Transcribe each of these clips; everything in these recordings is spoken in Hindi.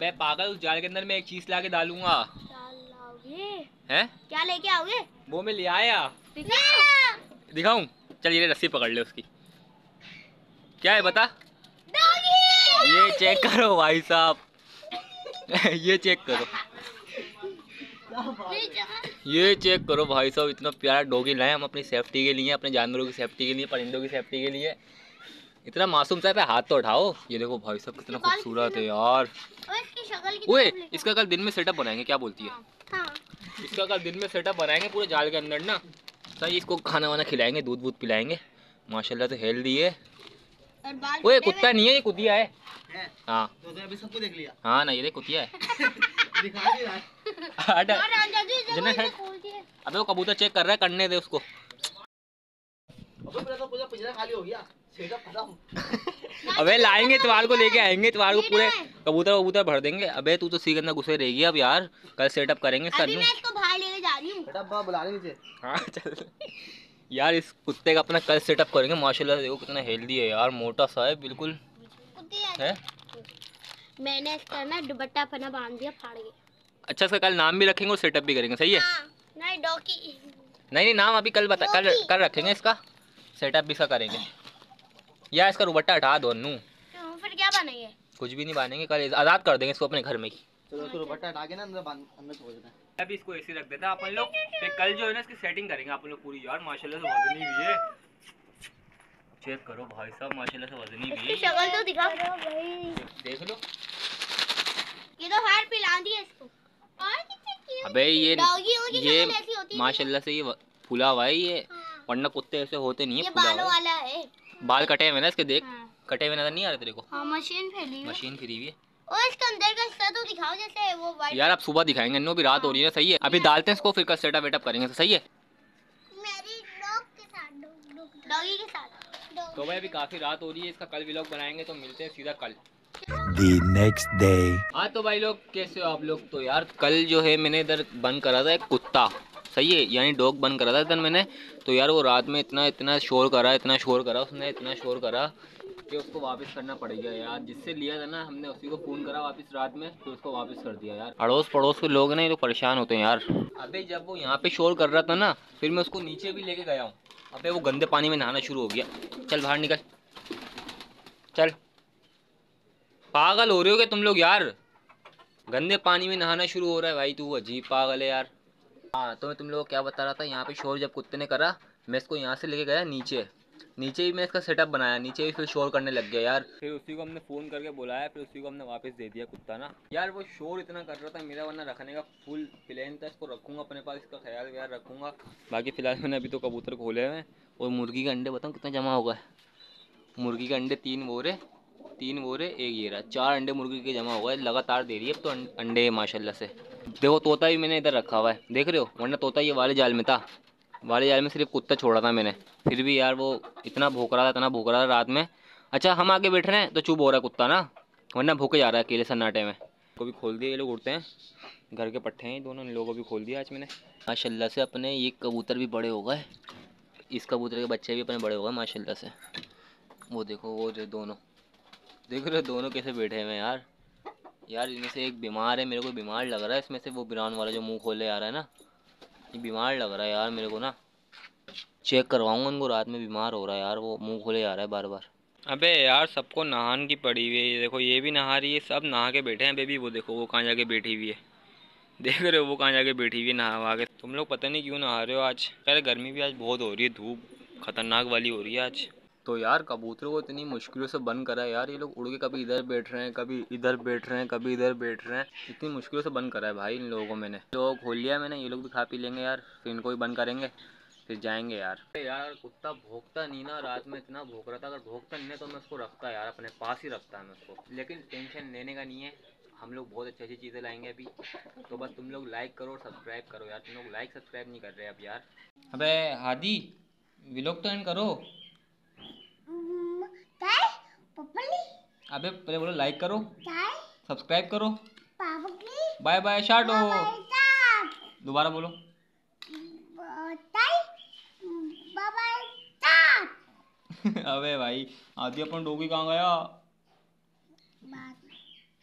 अबे पागल उस जाल के अंदर मैं एक चीज़ ला के डालूँगा हैं? क्या लेके आओगे? वो मैं ले आया। दिखाऊँ? चल ये रस्सी पकड़ ले उसकी। क्या है बता? ये चेक करो भाई साहब। ये चेक करो। ये चेक करो भाई साहब इतना प्यारा डॉगी लाए हम अपनी सेफ्टी के लिए अपने जानवरों की सेफ्टी के लिए परिंदों की सेफ्टी के लिए। इतना मासूम सा है हाथ तो उठाओ। ये देखो भाई साहब कितना खूबसूरत है यार। इसकी शक्ल की ओए इसका कल दिन में सेटअप बनाएँगे क्या बोलती है? हाँ। इसका कल दिन में सेटअप बनाएँगे पूरे जाल के अंदर ना। सही इसको खाना वाना खिलाएँगे दूध वूध पिलाएँगे। माशाल्लाह तो हेल्दी है। ओए कुत्ता नहीं है ये कुतिया है। है। हाँ। तो अभी सबको देख लिया। हाँ ना ये देख कुतिया है। है है- अबे वो कबूतर चेक कर रहा है करने दे उसको। तो पूरा पिंजरा खाली हो गया। अबे लाएँगे इतवार को लेके आएँगे इतवार को पूरे कबूतर कबूतर भर देंगे। अबे तू तो सी के अंदर घुसे रहेगी अब यार कल सेटअप करेंगे अभी मैं इसको बाहर लेके जा रही हूँ। नीचे। हाँ चल। यार इस कुत्ते का अपना कल सेटअप करेंगे माशाल्लाह देखो कितना हेल्दी है यार मोटा सा है बिल्कुल। है। है? मैंने इसका ना दुपट्टा पना बाँध दिया फाड़ के अच्छा इसका कल नाम भी रखेंगे और सेटअप भी करेंगे सही है? हाँ नहीं डॉकी। नहीं नहीं नाम अभी कल बता कल कल रखेंगे इसका। सेटअप भी इसका करेंगे। या इसका रुबट्टा हटा दो नू तो फिर क्या बनेंगे कुछ भी नहीं बनेंगे कल आज़ाद कर देंगे इसको अपने घर में ही। चलो उसको दुपट्टा हटा के ना अंदर अंदर छोड़ देना अभी इसको ऐसे रख देता अपन लोग। फिर कल जो है ना इसकी सेटिंग करेंगे अपन लोग पूरी यार माशाल्लाह से वजनी भी है। चेक करो भाई साहब माशाल्लाह से वजनी भी है। शक्ल तो दिखा। देख लो। ये तो हार पिला दिया इसको। और अबे ये ये शक्ल ऐसी होती है। माशाल्लाह से ये फूला हुआ है ये। हाँ, वरना कुत्ते ऐसे होते नहीं है बालों वाला है। बाल कटे हुए ना इसके देख। हाँ। कटे हुए नज़र नहीं आ रहे तेरे को? हाँ मशीन फैली है। मशीन फिरी हुई है। और इसके अंदर का हिस्सा तो दिखाओ जैसे वो वाइट यार आप सुबह दिखाएँगे नो भी रात हो रही है सही है? अभी डालते हैं इसको फिर कल सेटअप वेटअप करेंगे तो सही है? मेरी डॉग के साथ डॉगी के साथ तो भाई अभी काफ़ी रात हो रही है इसका कल व्लॉग बनाएँगे तो मिलते हैं सीधा कल। The next day. हाँ तो भाई लोग कैसे हो आप लोग? तो यार कल जो है मैंने इधर बंद करा था एक कुत्ता। सही है, यानी डॉग बंद करा था इधर मैंने। तो यार वो रात में इतना इतना शोर करा, इतना शोर करा, उसने इतना शोर करा कि उसको वापस करना पड़ेगा यार। जिससे लिया था ना, हमने उसी को फ़ोन करा वापस रात में तो उसको वापस कर दिया यार। अड़ोस पड़ोस के लोग ना ये लोग परेशान होते हैं यार। अबे जब वो यहाँ पे शोर कर रहा था ना, फिर मैं उसको नीचे भी लेके गया हूँ। अबे वो गंदे पानी में नहाना शुरू हो गया। चल बाहर निकल। चल। पागल हो रहे हो क्या तुम लोग यार? गंदे पानी में नहाना शुरू हो रहा है भाई, तू अजीब पागल है यार। हाँ तो मैं तुम लोग को क्या बता रहा था? यहाँ पे शोर जब कुत्ते ने करा मैं इसको यहाँ से लेके गया नीचे। नीचे ही मैं इसका सेटअप बनाया नीचे ही फिर शोर करने लग गया यार। फिर उसी को हमने फ़ोन करके बुलाया फिर उसी को हमने वापस दे दिया कुत्ता ना। यार वो शोर इतना कर रहा था मेरा वरना रखने का फुल प्लान था इसको रखूँगा अपने पास इसका ख्याल व्याल रखूँगा। बाकी फ़िलहाल मैंने अभी तो कबूतर खोले हुए हैं। और मुर्गी के अंडे बताऊँ कितना जमा होगा मुर्गी के अंडे तीन बोरे तीन बोरे एक ये रहा। चार अंडे मुर्गी के जमा हो गए, लगातार दे रही है अब तो अं- अंडे, माशाल्लाह से। देखो, तोता भी मैंने इधर रखा हुआ है। देख रहे हो? वरना तोता ये वाले जाल में था। वाले जाल में सिर्फ़ कुत्ता छोड़ा था मैंने। फिर भी यार वो इतना भूख रहा था, इतना भूख रहा था रात में। अच्छा हम आगे बैठ रहे हैं तो चुप हो रहा है कुत्ता ना? वरना भूखे जा रहा है अकेले सन्नाटे में। को भी खोल दिया ये लोग उड़ते हैं। घर के पट्टे हैं दोनों, इन लोगों को भी खोल दिया आज मैंने। माशाल्लाह से अपने ये कबूतर भी बड़े हो गए। इस कबूतर के बच्चे भी अपने बड़े हो गए, माशाल्लाह से। वो देखो, वो जो दोनों। देख रहे हो दोनों कैसे बैठे हुए हैं यार। यार इनमें से एक बीमार है, मेरे को बीमार लग रहा है इसमें से, वो बिरान वाला जो मुँह खोले आ रहा है ना। ये बीमार लग रहा है यार मेरे को ना। चेक करवाऊँगा उनको रात में बीमार हो रहा है यार, वो मुँह खोले आ रहा है बार बार अबे यार सबको नहान की पड़ी हुई है देखो, ये भी नहा रही है, सब नहा के बैठे हैं बेबी वो देखो, वो कहाँ जाके बैठी हुई है। देख रहे हो, वो कहाँ जाके बैठी हुई है नहा वहा तुम लोग पता नहीं क्यों नहा रहे हो आज? खैर गर्मी भी आज बहुत हो रही है, धूप खतरनाक वाली हो रही है आज। तो यार कबूतरों को इतनी मुश्किलों से बंद करा है यार, ये लोग उड़ के कभी इधर बैठ रहे हैं, कभी इधर बैठ रहे हैं, कभी इधर बैठ रहे हैं, इतनी मुश्किलों से बंद करा है भाई इन लोगों को मैंने। लोग खोल लिया मैंने, ये लोग भी खा पी लेंगे यार, फिर इनको भी बंद करेंगे, फिर जाएँगे यार। यार, कुत्ता भोगता नहीं ना, रात में इतना भोग रहा था, अगर भोगता नहीं है तो मैं उसको रखता यार, अपने पास ही रखता है मैं उसको। लेकिन टेंशन लेने का नहीं है, हम लोग बहुत अच्छी अच्छी चीज़ें लाएँगे अभी। तो बस तुम लोग लाइक करो और सब्सक्राइब करो यार, तुम लोग लाइक सब्सक्राइब नहीं कर रहे अब यार। अबे हादी विलोक तो करो काय पपली अबे पहले बोलो लाइक करो। सब्सक्राइब करो। बाय बाय तात दोबारा बोलो। अबे भाई आदि अपन डोगी कहाँ गया?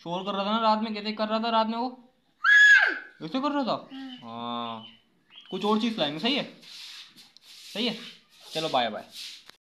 शोर कर रहा था ना रात में कैसे कर रहा था रात में वो? ऐसे कर रहा था? हाँ। कुछ और चीज़ लाएँगे सही है? सही है? चलो बाय बाय